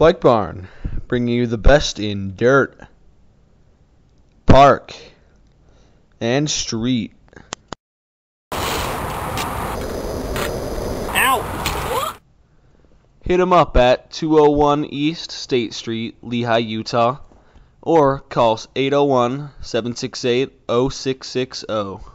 Bike Barn, bringing you the best in dirt, park, and street. hit him up at 201 East State Street, Lehi, Utah, or call 801 768 0660.